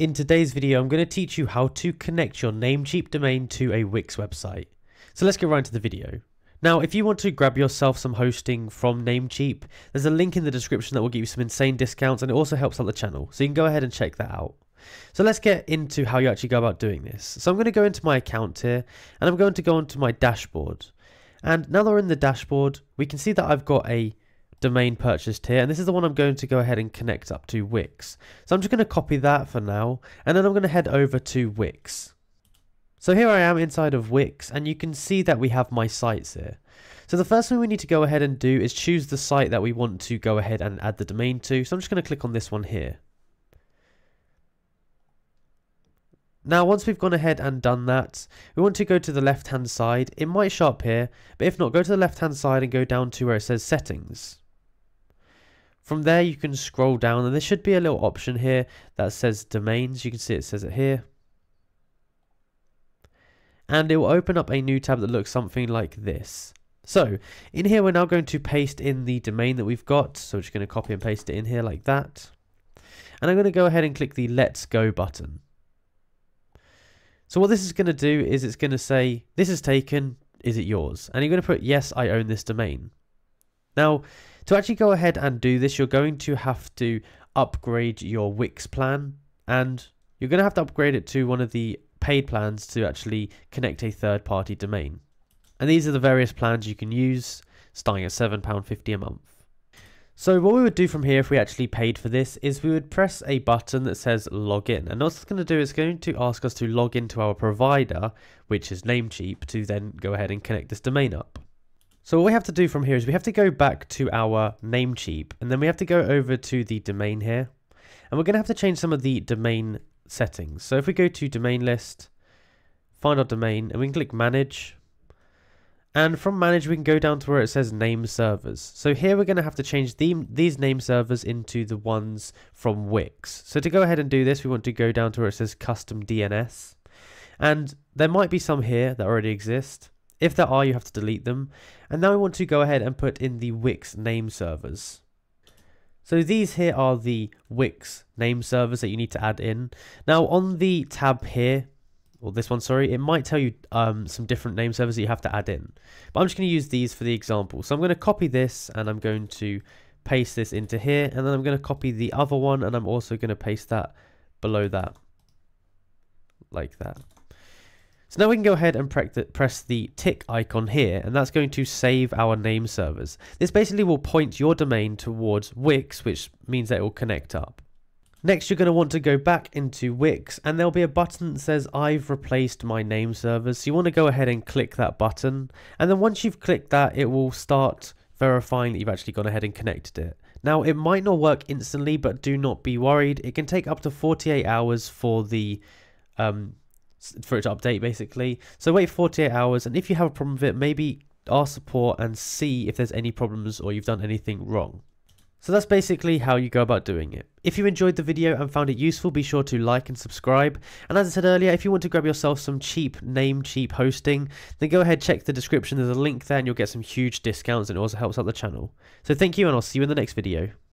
In today's video, I'm going to teach you how to connect your Namecheap domain to a Wix website. So let's get right into the video. Now, if you want to grab yourself some hosting from Namecheap, there's a link in the description that will give you some insane discounts and it also helps out the channel. So you can go ahead and check that out. So let's get into how you actually go about doing this. So I'm going to go into my account here and I'm going to go onto my dashboard. And now that we're in the dashboard, we can see that I've got a domain purchased here and this is the one I'm going to go ahead and connect up to Wix. So I'm just going to copy that for now and then I'm going to head over to Wix. So here I am inside of Wix and you can see that we have my sites here. So the first thing we need to go ahead and do is choose the site that we want to go ahead and add the domain to. So I'm just going to click on this one here. Now, once we've gone ahead and done that, we want to go to the left hand side. It might show up here, but if not, go to the left hand side and go down to where it says settings. From there, you can scroll down and there should be a little option here that says domains. You can see it says it here. And it will open up a new tab that looks something like this. So in here, we're now going to paste in the domain that we've got. So we're just going to copy and paste it in here like that. And I'm going to go ahead and click the let's go button. So what this is going to do is it's going to say, this is taken, is it yours? And you're going to put, yes, I own this domain. Now, to actually go ahead and do this, you're going to have to upgrade your Wix plan and you're going to have to upgrade it to one of the paid plans to actually connect a third party domain. And these are the various plans you can use starting at £7.50 a month. So what we would do from here if we actually paid for this is we would press a button that says login and what it's going to do is going to ask us to log into our provider which is Namecheap to then go ahead and connect this domain up. So what we have to do from here is we have to go back to our Namecheap and then we have to go over to the domain here and we're going to have to change some of the domain settings. So if we go to domain list, find our domain and we can click manage and from manage we can go down to where it says name servers. So here we're going to have to change the, these name servers into the ones from Wix. So to go ahead and do this we want to go down to where it says custom DNS and there might be some here that already exist. If there are, you have to delete them. And now we want to go ahead and put in the Wix name servers. So these here are the Wix name servers that you need to add in. Now on the tab here, or this one, sorry, it might tell you um, some different name servers that you have to add in. But I'm just going to use these for the example. So I'm going to copy this and I'm going to paste this into here. And then I'm going to copy the other one and I'm also going to paste that below that. Like that. So now we can go ahead and press the tick icon here, and that's going to save our name servers. This basically will point your domain towards Wix, which means that it will connect up. Next, you're going to want to go back into Wix, and there'll be a button that says, I've replaced my name servers. So you want to go ahead and click that button, and then once you've clicked that, it will start verifying that you've actually gone ahead and connected it. Now, it might not work instantly, but do not be worried. It can take up to 48 hours for the um, for it to update basically. So wait 48 hours and if you have a problem with it, maybe ask support and see if there's any problems or you've done anything wrong. So that's basically how you go about doing it. If you enjoyed the video and found it useful, be sure to like and subscribe. And as I said earlier, if you want to grab yourself some cheap Namecheap hosting, then go ahead, check the description. There's a link there and you'll get some huge discounts and it also helps out the channel. So thank you and I'll see you in the next video.